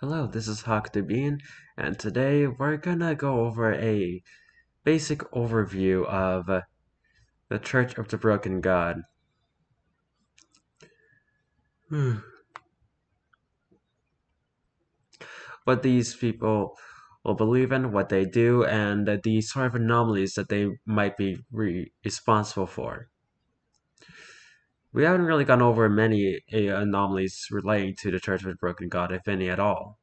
Hello, this is Haku the Bean, and today we're gonna go over a basic overview of the Church of the Broken God. Hmm. what these people will believe in, what they do, and the sort of anomalies that they might be re responsible for. We haven't really gone over many uh, anomalies relating to the Church of the Broken God, if any at all.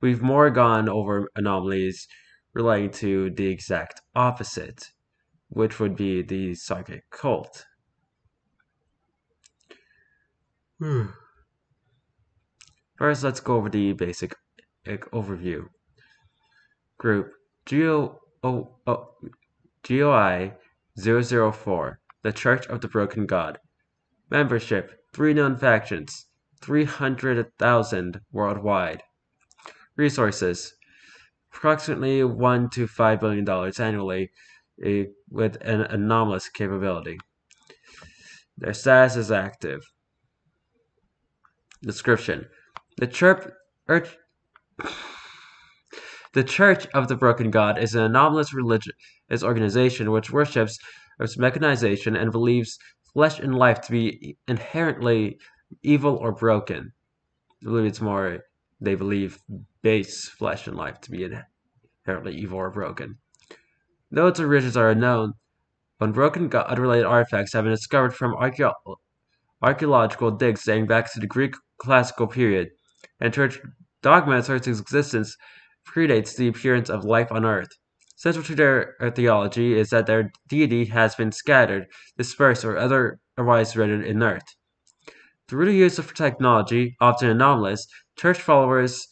We've more gone over anomalies relating to the exact opposite, which would be the Sarkic cult. First, let's go over the basic overview. Group GOI 004, The Church of the Broken God. Membership 3 known factions, 300,000 worldwide. Resources approximately 1 to 5 billion dollars annually eh, with an anomalous capability. Their status is active. Description the church, the Church of the Broken God is an anomalous religious organization which worships its mechanization and believes flesh and life to be inherently evil or broken. I believe it's more they believe base flesh and life to be inherently evil or broken. Though its origins are unknown, unbroken God-related artifacts have been discovered from archaeological digs dating back to the Greek classical period and church dogma asserts its existence predates the appearance of life on earth. Central to their theology is that their deity has been scattered, dispersed, or otherwise rendered inert. Through the use of technology, often anomalous, church followers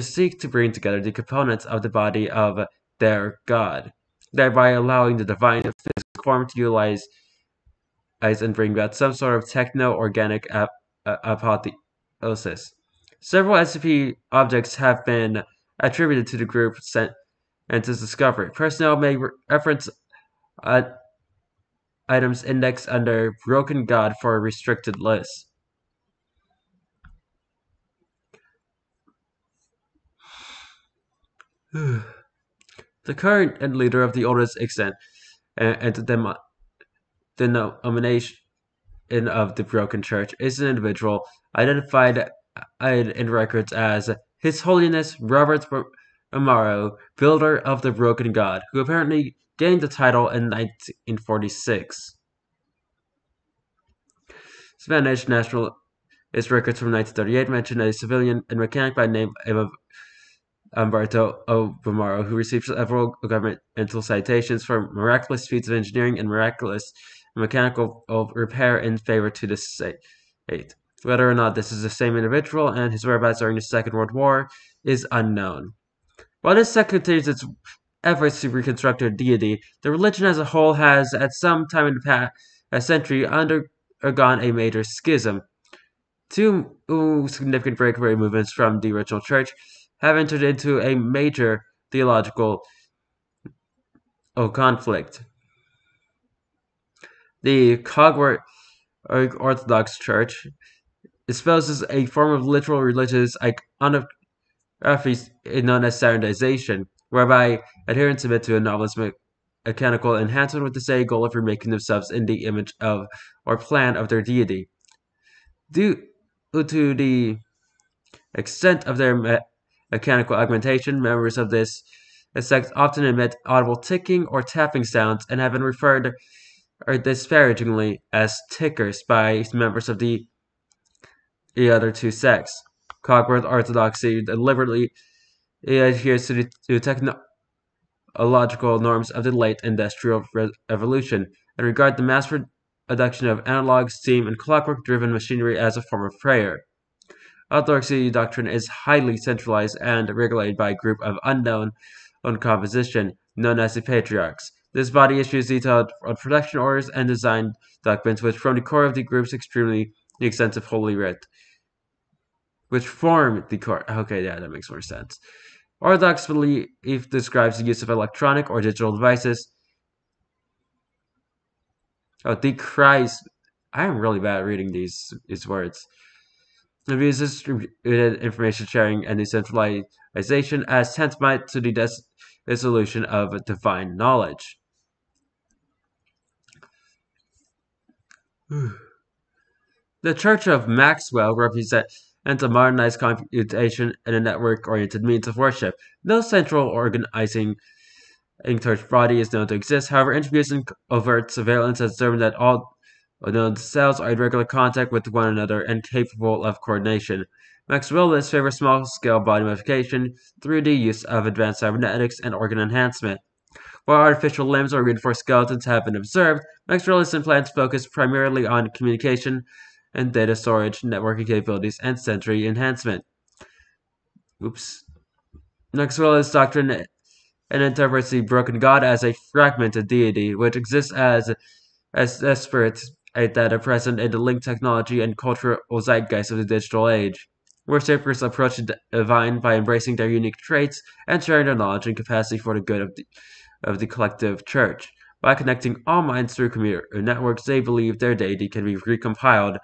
seek to bring together the components of the body of their God, thereby allowing the divine physical form to utilize and bring about some sort of techno-organic ap- apotheosis. Several SCP objects have been attributed to the group sent and its discovery. Personnel may re reference uh, items indexed under Broken God for a restricted list. the current and leader of the oldest extent and, and the denomination of the Broken Church is an individual identified in records as His Holiness Robert Bumaro, builder of the Broken God, who apparently gained the title in 1946. Spanish national its records from 1938 mention a civilian and mechanic by name of Umberto Bumaro, who received several governmental citations for miraculous feats of engineering and miraculous mechanical repair in favor to the state. Whether or not this is the same individual and his whereabouts during the Second World War is unknown. While this sect continues its efforts to reconstruct their deity, the religion as a whole has, at some time in the past a uh, century, undergone a major schism. Two significant breakaway movements from the original church have entered into a major theological uh, conflict. The Cogwork Orthodox Church espouses a form of literal religious iconography known as standardization, whereby adherents submit to a novelist mechanical enhancement with the same goal of remaking themselves in the image of or plan of their deity. Due to the extent of their me mechanical augmentation, members of this sect often emit audible ticking or tapping sounds and have been referred or disparagingly as tickers by members of the the other two sects. Cogwork orthodoxy deliberately adheres to the to technological norms of the late industrial revolution and regard the mass production of analog, steam, and clockwork-driven machinery as a form of prayer. Orthodoxy doctrine is highly centralized and regulated by a group of unknown on composition known as the Patriarchs. This body issues detailed production orders and design documents which form the core of the group's extremely extensive Holy Writ which form the core. Okay, yeah, that makes more sense. Orthodox belief describes the use of electronic or digital devices. Oh, the decries. I am really bad at reading these, these words. It views distributed information sharing and decentralization as tantamount to the dissolution of divine knowledge. The Church of Maxwell represents a modernized computation and a network-oriented means of worship. No central organizing church body is known to exist. However, introducing overt surveillance has determined that all known cells are in regular contact with one another and capable of coordination. Maxwellists favor small-scale body modification through the use of advanced cybernetics and organ enhancement. While artificial limbs or reinforced skeletons have been observed, Maxwellist implants focus primarily on communication and data storage, networking capabilities, and sensory enhancement. Oops. Next Maxwellist doctrine and interprets the broken god as a fragmented deity, which exists as as that are present in the linked technology and cultural zeitgeist of the digital age. Worshippers approach the divine by embracing their unique traits and sharing their knowledge and capacity for the good of the, of the collective church. By connecting all minds through computer networks, they believe their data can be recompiled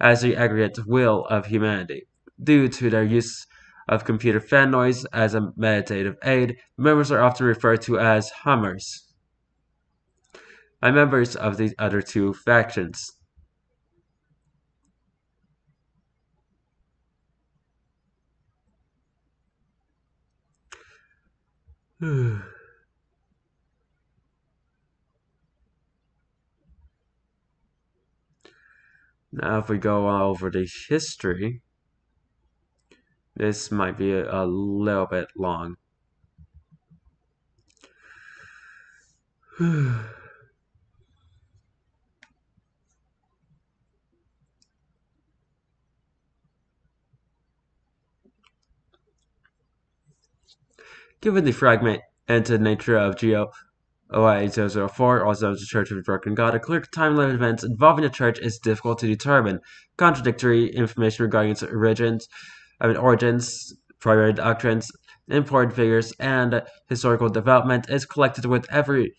as the aggregate will of humanity. Due to their use of computer fan noise as a meditative aid, members are often referred to as hummers by members of the other two factions. Now, if we go over the history, this might be a, a little bit long. Given the fragmented nature of Geo OI 004, also the Church of the Broken God, a clear timeline of events involving the church is difficult to determine. Contradictory information regarding its origins, I mean, origins, primary doctrines, important figures, and historical development is collected with every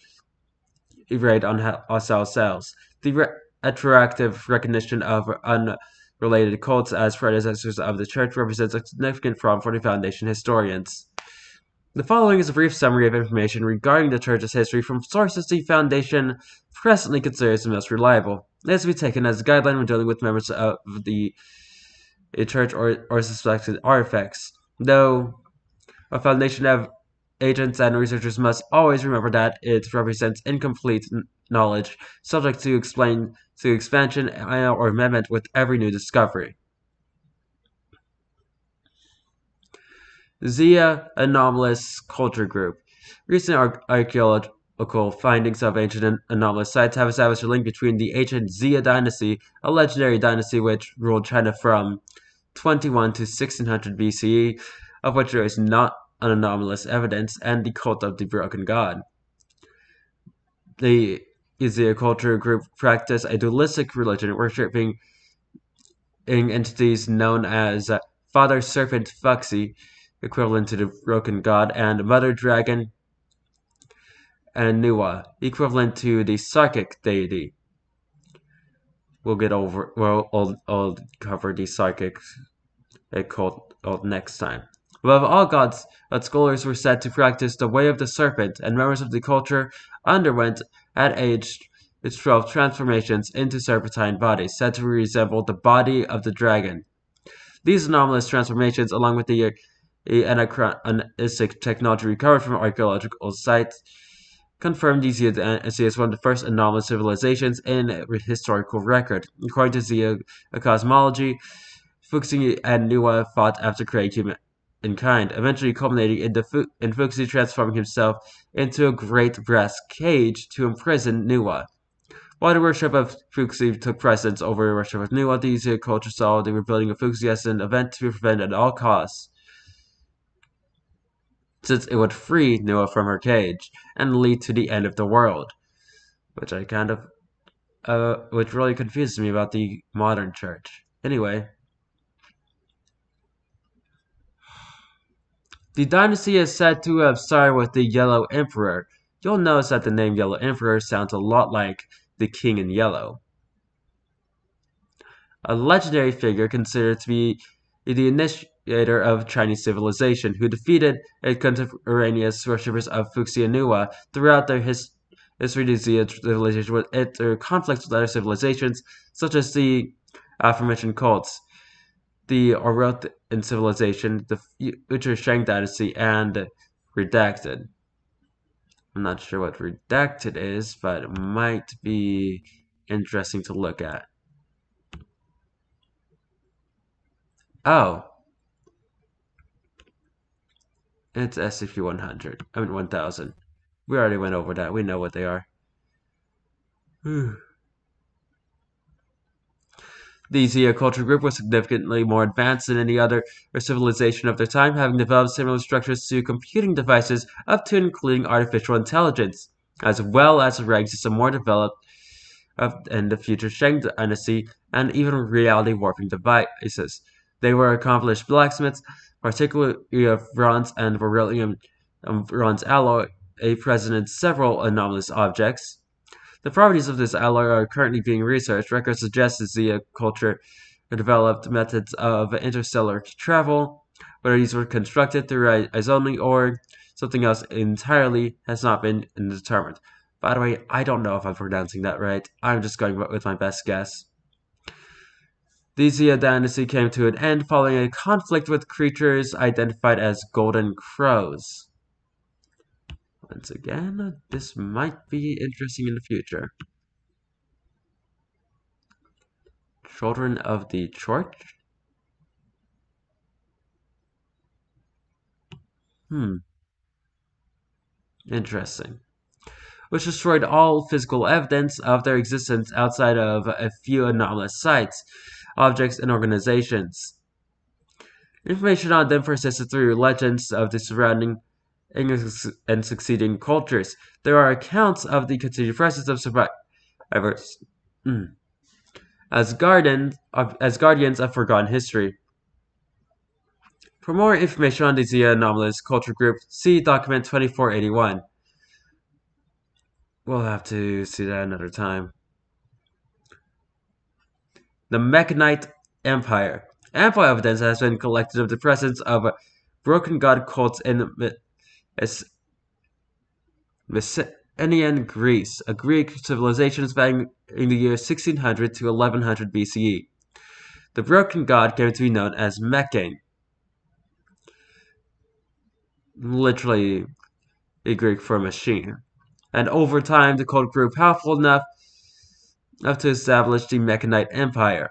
raid on cells. The retroactive recognition of unrelated cults as predecessors of the church represents a significant problem for the Foundation historians. The following is a brief summary of information regarding the Church's history from sources the Foundation presently considers the most reliable. It is to be taken as a guideline when dealing with members of the Church or, or suspected artifacts. Though a Foundation of agents and researchers must always remember that it represents incomplete knowledge, subject to explain to expansion or amendment with every new discovery. Xia Anomalous Culture Group. Recent ar archaeological findings of ancient anomalous sites have established a link between the ancient Xia dynasty, a legendary dynasty which ruled China from 21 to 1600 BCE, of which there is not an anomalous evidence, and the cult of the broken god. The Xia culture group practiced a dualistic religion, worshipping entities known as uh, Father Serpent Fuxi, equivalent to the broken god, and Mother Dragon and Nuwa, equivalent to the Sarkic deity. We'll get over, well, I'll, I'll cover the Sarkic cult uh, next time. Above all gods, that scholars were said to practice the way of the serpent, and members of the culture underwent, at age its 12, transformations into serpentine bodies, said to resemble the body of the dragon. These anomalous transformations, along with the anachronistic technology recovered from archaeological sites confirmed these uh, as one of the first anomalous civilizations in historical record. According to Xia cosmology, Fuxi and Nuwa fought after creating humankind, eventually culminating in, the in Fuxi transforming himself into a great brass cage to imprison Nuwa. While the worship of Fuxi took precedence over the worship of Nuwa, the Xia culture saw the rebuilding of Fuxi as an event to be prevented at all costs since it would free Nuwa from her cage and lead to the end of the world. Which I kind of, uh, which really confuses me about the modern church. Anyway. The dynasty is said to have started with the Yellow Emperor. You'll notice that the name Yellow Emperor sounds a lot like the King in Yellow. a legendary figure considered to be the initiator of Chinese civilization, who defeated contemporaneous worshippers of Fuxia throughout their his history. The Xia civilization with enter conflicts with other civilizations, such as the aforementioned cults, the Orothan civilization, the future Shang dynasty, and Redacted. I'm not sure what Redacted is, but it might be interesting to look at. Oh. It's SCP-100. I mean 1000. We already went over that. We know what they are. The Xia culture group was significantly more advanced than any other civilization of their time, having developed similar structures to computing devices up to including artificial intelligence, as well as a rank system more developed in the future Shang dynasty, and even reality warping devices. They were accomplished blacksmiths, particularly of bronze and beryllium bronze alloy, a present several anomalous objects. The properties of this alloy are currently being researched. Records suggest Xia culture developed methods of interstellar travel, whether these were constructed through Izoni or something else entirely has not been determined. By the way, I don't know if I'm pronouncing that right. I'm just going with my best guess. The Xia dynasty came to an end following a conflict with creatures identified as golden crows. Once again, this might be interesting in the future. Children of the Church? Hmm. Interesting. Which destroyed all physical evidence of their existence outside of a few anomalous sites, objects, and organizations. Information on them persisted through legends of the surrounding and succeeding cultures. There are accounts of the continued presence of survivors mm. as, garden, as guardians of forgotten history. For more information on the Xia anomalous culture group, see document 2481. We'll have to see that another time. The Mechanite Empire. Ample evidence has been collected of the presence of broken god cults in Mycenaean Greece, a Greek civilization spanning in the year 1600 to 1100 BCE. The broken god came to be known as Mekhane, literally a Greek for machine. And over time, the cult grew powerful enough, enough to establish the Mechanite Empire,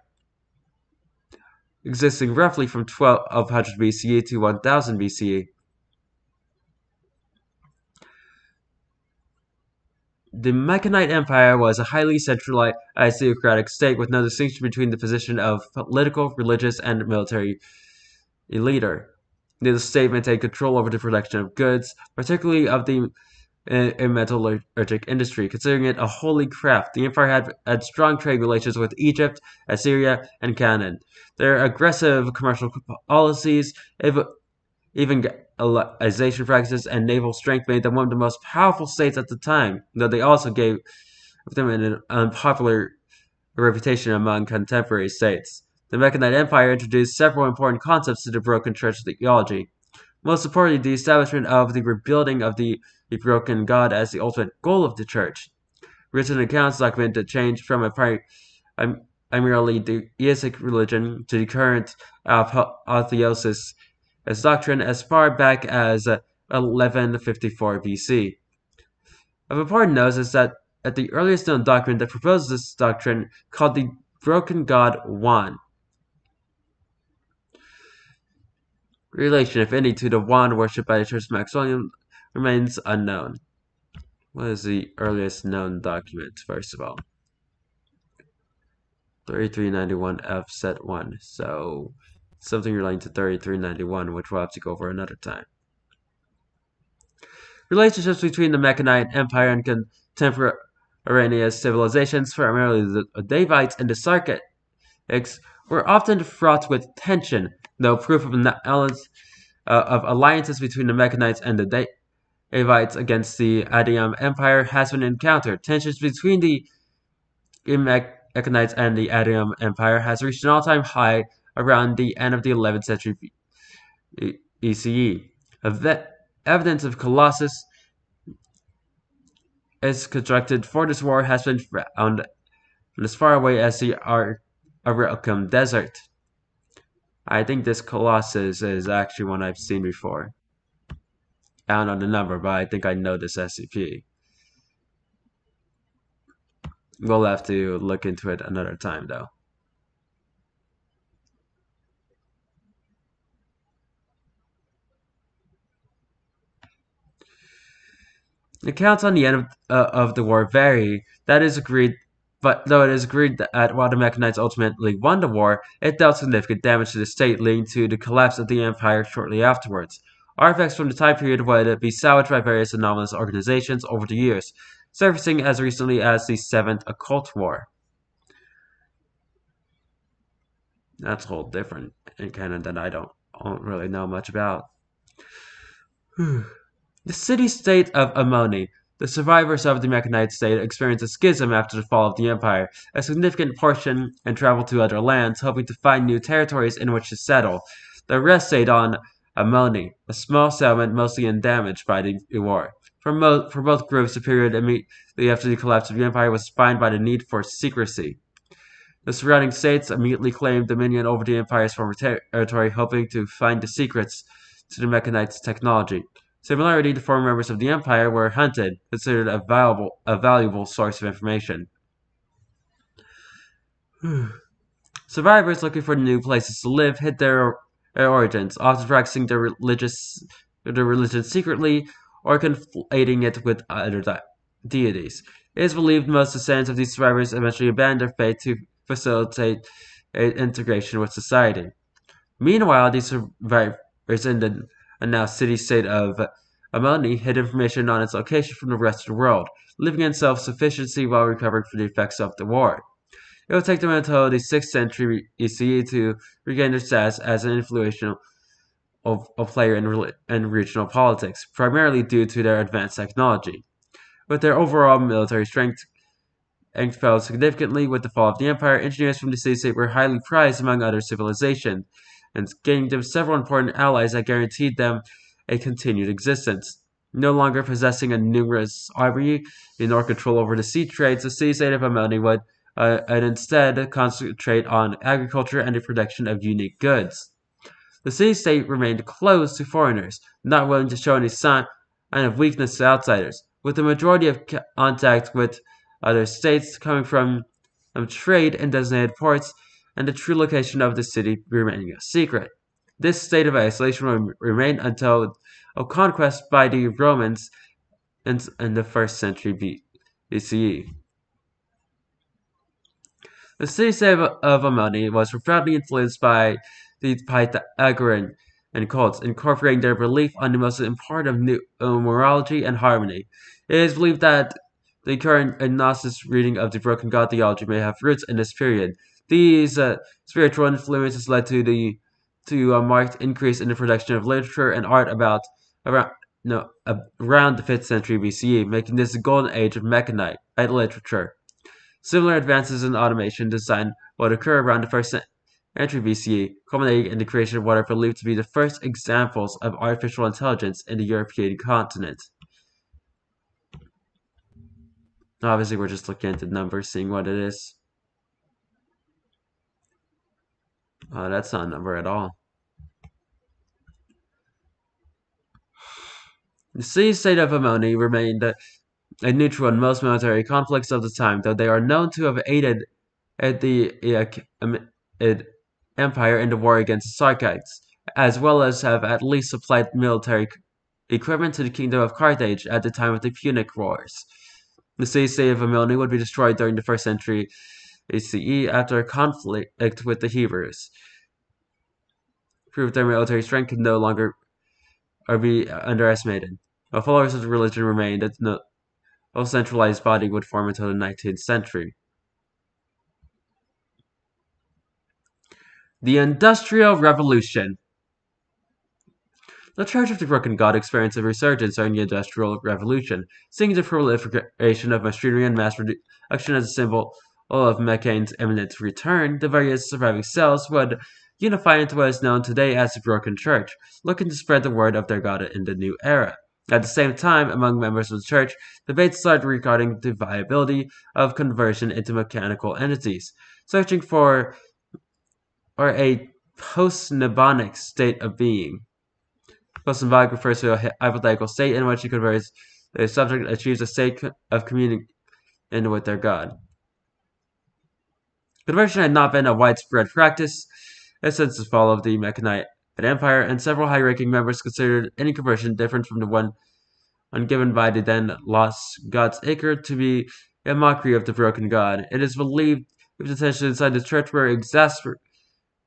existing roughly from 1200 BCE to 1000 BCE. The Mechanite Empire was a highly centralized theocratic state with no distinction between the position of political, religious, and military leader. The state maintained control over the production of goods, particularly of the uh, metallurgic industry. Considering it a holy craft, the empire had, had strong trade relations with Egypt, Assyria, and Canaan. Their aggressive commercial policies, even Alliation practices and naval strength made them one of the most powerful states at the time, though they also gave them an unpopular reputation among contemporary states. The Mechanite Empire introduced several important concepts to the broken church theology. Most importantly, the establishment of the rebuilding of the, the broken God as the ultimate goal of the church. Written accounts document the change from a primarily deistic religion to the current apotheosis its doctrine as far back as 1154 BC. Of important note is that at the earliest known document that proposes this doctrine, called the Broken God Wan, relation, if any, to the Wan worshipped by the Church of Maximilian remains unknown. What is the earliest known document, first of all? 3391 F set 1. So something relating to 3391, which we'll have to go over another time. Relationships between the Mechanite Empire and contemporaneous civilizations, primarily the Daevites and the Sarkics, were often fraught with tension, though proof of, uh, of alliances between the Mechanites and the Daevites against the Adiam Empire has been encountered. Tensions between the Achaemenids and the Adrian Empire has reached an all-time high around the end of the 11th century BCE. Evidence of Colossus is constructed for this war has been found as far away as the Arakum Desert. I think this Colossus is actually one I've seen before. I don't know the number, but I think I know this SCP. We'll have to look into it another time, though. Accounts on the end of, uh, of the war vary. That is agreed, but though it is agreed that while the Mechanites ultimately won the war, it dealt significant damage to the state, leading to the collapse of the empire shortly afterwards. Artifacts from the time period would be salvaged by various anomalous organizations over the years, surfacing as recently as the Seventh Occult War. That's a whole different in canon that I don't, don't really know much about. The city-state of Amoni, the survivors of the Mechanite state, experienced a schism after the fall of the empire. A significant portion and traveled to other lands, hoping to find new territories in which to settle. The rest stayed on Amoni, a small settlement mostly undamaged by the war. For, mo- for both groups, the period immediately after the collapse of the empire was defined by the need for secrecy. The surrounding states immediately claimed dominion over the empire's former territory, hoping to find the secrets to the Mechanites' technology. Similarly, the former members of the Empire were hunted, considered a valuable, a valuable source of information. Survivors looking for new places to live hid their, their origins, often practicing their religious their religion secretly or conflating it with other de deities. It is believed most descendants of these survivors eventually abandoned their faith to facilitate integration with society. Meanwhile, these survivors in the now city-state of Amoni hid information on its location from the rest of the world, living in self-sufficiency while recovering from the effects of the war. It would take them until the 6th century ECE to regain their status as an influential of, player in, in regional politics, primarily due to their advanced technology. With their overall military strength and fell significantly with the fall of the empire, engineers from the city-state were highly prized among other civilizations and gained them several important allies that guaranteed them a continued existence. No longer possessing a numerous army nor control over the sea trades, the city-state of Amoni would uh, and instead concentrate on agriculture and the production of unique goods. The city-state remained closed to foreigners, not willing to show any sign of weakness to outsiders, with the majority of contact with other states coming from um, trade in designated ports and the true location of the city remaining a secret. This state of isolation will remain until a conquest by the Romans in, in the first century BCE. The city-state of Amoni was profoundly influenced by the Pythagorean and cults, incorporating their belief on the most important of morality and harmony. It is believed that the current Gnostic reading of the broken god theology may have roots in this period, these uh, spiritual influences led to the to a marked increase in the production of literature and art about around no around the 5th century BCE, making this the golden age of Mechanite literature. Similar advances in automation design would occur around the 1st entry BCE, culminating in the creation of what are believed to be the first examples of artificial intelligence in the European continent. Obviously, we're just looking at the numbers, seeing what it is. Uh, that's not a number at all. The city-state of Amoni remained a neutral in most military conflicts of the time, though they are known to have aided the uh, um, empire in the war against the Sarkites, as well as have at least supplied military equipment to the kingdom of Carthage at the time of the Punic Wars. The city-state of Amoni would be destroyed during the first century BCE after a conflict with the Hebrews. Proved their military strength could no longer be underestimated. While followers of the religion remained, no, centralized body would form until the 19th century. The Industrial Revolution. The Church of the Broken God experienced a resurgence during the Industrial Revolution, seeing the proliferation of machinery and mass production as a symbol of Mekhane's imminent return, the various surviving cells would unify into what is known today as the Broken Church, looking to spread the word of their God in the new era. At the same time, among members of the church, debates started regarding the viability of conversion into mechanical entities, searching for or a post-Nibbonic state of being. Post-Nibbonic refers to a hypothetical state in which the converts the subject achieves a state of communion with their God. Conversion had not been a widespread practice since the fall of the Maccabi Empire, and several high-ranking members considered any conversion different from the one given by the then lost God's Acre to be a mockery of the broken God. It is believed if the tensions inside the church were, exasper-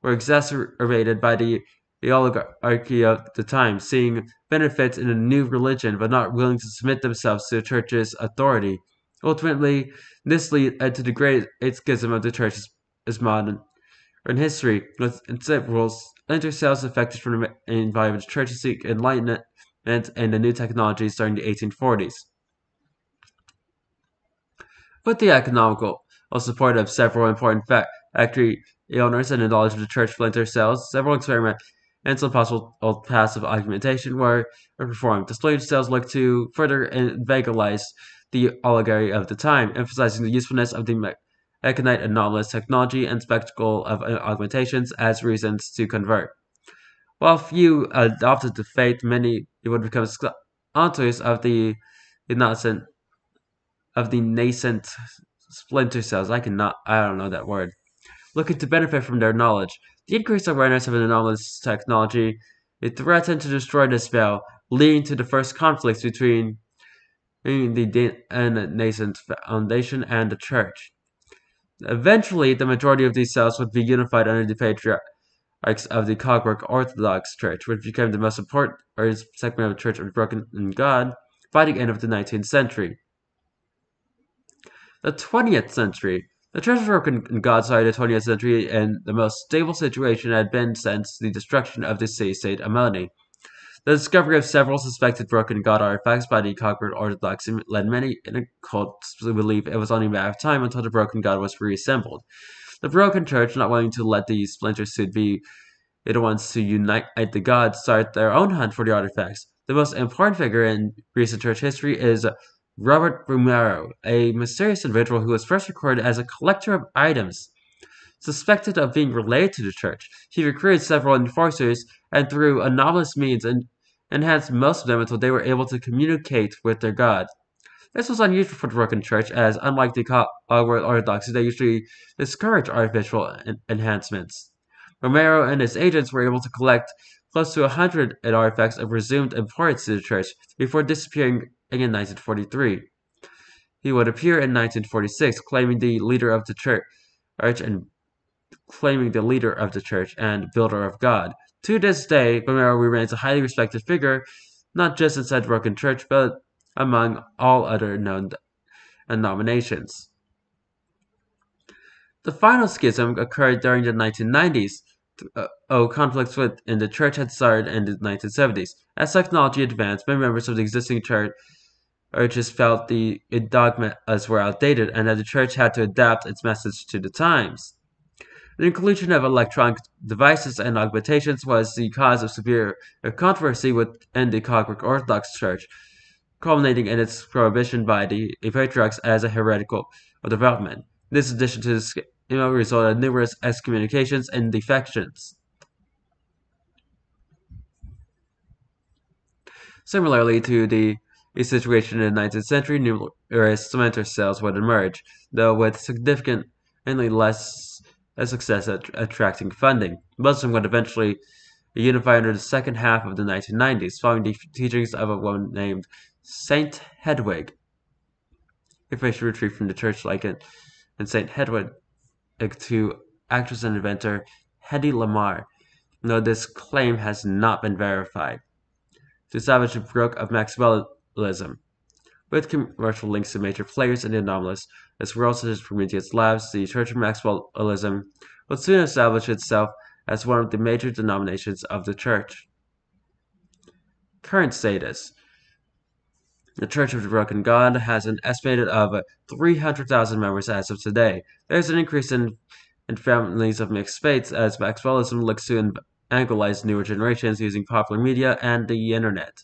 were exacerbated by the, the oligarchy of the time, seeing benefits in a new religion but not willing to submit themselves to the church's authority. Ultimately, this led to the great schism of the church's modern in history, with rules inter-sales affected from the environment church to seek enlightenment and the new technologies during the 1840s. With the economical support of several important factory owners and the knowledge of the church splinter cells, several experiments and some possible passive augmentation were performed. Splinter cells looked to further evangelize the oligarchy of the time, emphasizing the usefulness of the Aconite anomalous technology and spectacle of uh, augmentations as reasons to convert. While few adopted the faith, many would become sponsors of the, nascent of the nascent splinter cells. I cannot I don't know that word. Looking to benefit from their knowledge. The increased awareness of anomalous technology it threatened to destroy the spell, leading to the first conflicts between the nascent foundation and the church. Eventually, the majority of these cells would be unified under the patriarchs of the Cogwork Orthodox Church, which became the most important segment of the Church of Broken in God by the end of the 19th century. The 20th century. The Church of Broken in God started the 20th century in the most stable situation it had been since the destruction of the city-state. The discovery of several suspected broken god artifacts by the Cogwork Orthodox led many in a cults to believe it was only a matter of time until the broken god was reassembled. The broken church, not willing to let the splinter suit be the ones to unite the gods, start their own hunt for the artifacts. The most important figure in recent church history is Robert Romero, a mysterious individual who was first recorded as a collector of items suspected of being related to the church. He recruited several enforcers and through anomalous means and enhanced most of them until they were able to communicate with their god. This was unusual for the Roman church, as unlike the Cogwork uh, Orthodoxy, they usually discourage artificial en enhancements. Romero and his agents were able to collect close to a hundred artifacts of presumed importance to the church before disappearing in 1943. He would appear in 1946, claiming the leader of the church and claiming the leader of the church and builder of God. To this day, Romero remains a highly respected figure, not just inside the Broken Church, but among all other known denominations. The final schism occurred during the 1990s. Uh, oh, conflicts within the church had started in the 1970s. As technology advanced, many members of the existing church felt the dogmas were outdated and that the church had to adapt its message to the times. The inclusion of electronic devices and augmentations was the cause of severe controversy within the Cogwork Orthodox Church, culminating in its prohibition by the patriarchs as a heretical development. This addition to the scandal resulted in numerous excommunications and defections. Similarly to the situation in the 19th century, numerous splinter cells would emerge, though with significantly less a success at attracting funding. Muslim would eventually unify under the second half of the 1990s, following the teachings of a woman named Saint Hedwig. If I should retreat from the church like it, and Saint Hedwig to actress and inventor Hedy Lamarr, though this claim has not been verified. To establish a book of Maxwellism, with commercial links to major players in the anomalous as well as Prometheus Labs, the Church of Maxwellism would soon establish itself as one of the major denominations of the Church. Current status The Church of the Broken God has an estimated of 300,000 members as of today. There's an increase in, in families of mixed faiths as Maxwellism looks to evangelize newer generations using popular media and the internet.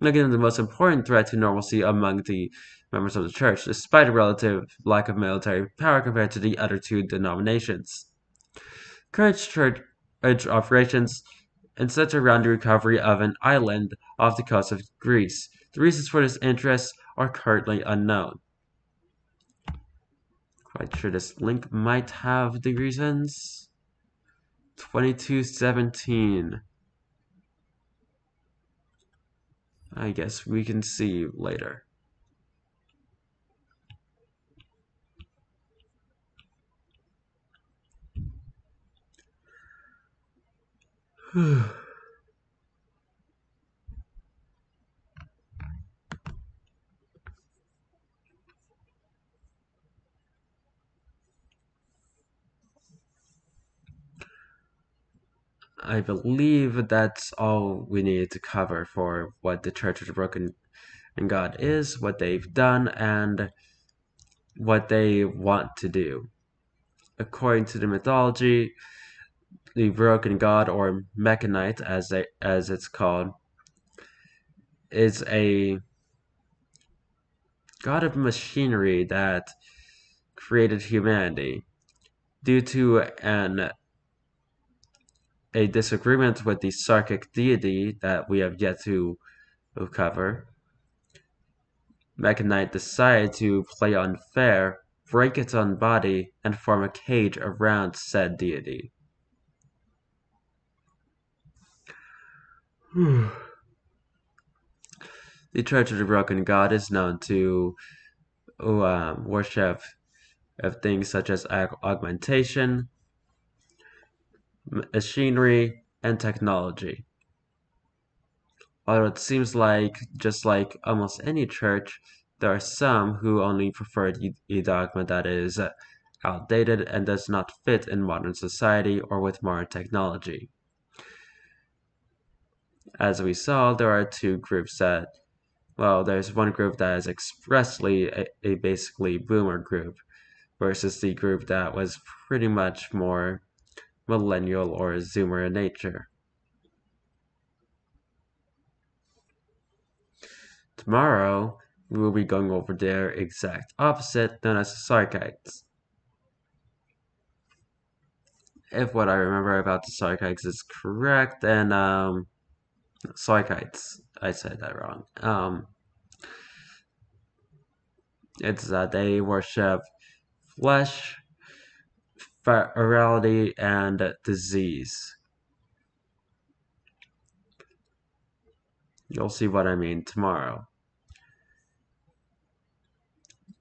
Again, the most important threat to normalcy among the members of the church, despite a relative lack of military power compared to the other two denominations. Current church operations and center around the recovery of an island off the coast of Greece. The reasons for this interest are currently unknown. Quite sure this link might have the reasons. 2217. I guess we can see later. I believe that's all we need to cover for what the Church of the Broken and God is, what they've done, and what they want to do. According to the mythology, the Broken God, or Mechanite, as they, as it's called, is a god of machinery that created humanity due to an a disagreement with the Sarkic deity that we have yet to cover, Mechanite decided to play unfair, break its own body, and form a cage around said deity. the Church of the Broken God is known to um, worship of things such as augmentation, machinery, and technology. Although it seems like, just like almost any church, there are some who only prefer a dogma that is outdated and does not fit in modern society or with modern technology. As we saw, there are two groups that, well, there's one group that is expressly a, a basically boomer group versus the group that was pretty much more millennial or zoomer in nature. Tomorrow, we will be going over their exact opposite, known as the Sarkites. If what I remember about the Sarkites is correct, then, um, Sarkites, I said that wrong. Um, it's that they worship flesh, virality, and disease. You'll see what I mean tomorrow.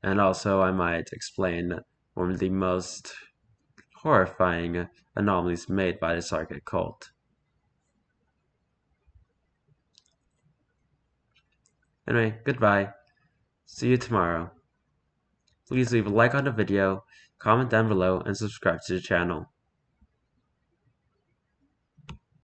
And also, I might explain one of the most horrifying anomalies made by the Sarkic cult. Anyway, goodbye. See you tomorrow. Please leave a like on the video, comment down below, and subscribe to the channel.